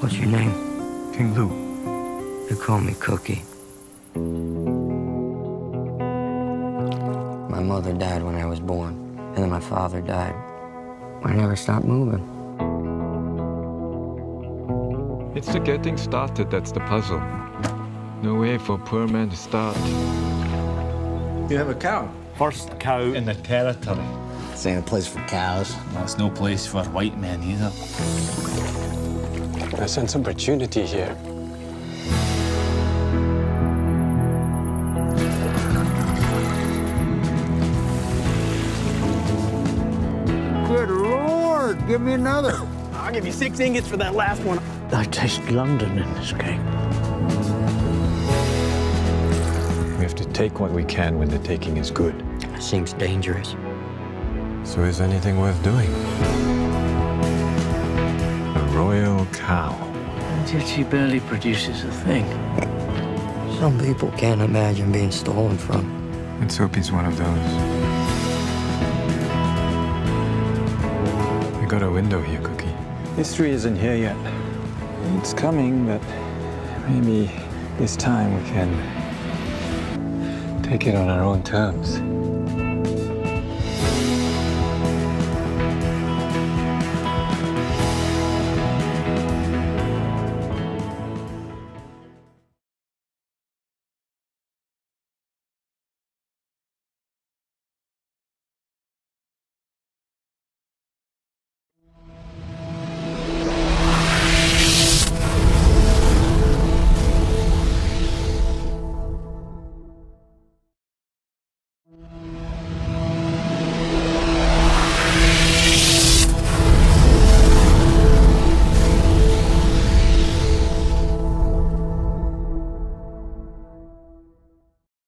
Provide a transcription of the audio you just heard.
What's your name? King-Lu. They call me Cookie. My mother died when I was born, and then my father died. I never stopped moving. It's the getting started that's the puzzle. No way for a poor man to start. You have a cow. First cow in the territory. This ain't a place for cows. That's no place for white men either. I sense opportunity here. Good Lord, give me another. I'll give you six ingots for that last one. I taste London in this cake. We have to take what we can when the taking is good. It seems dangerous. So is anything worth doing? A royal cow. And yet she barely produces a thing. Some people can't imagine being stolen from. Let's hope he's one of those. We got a window here, Cookie. History isn't here yet. It's coming, but maybe this time we can take it on our own terms.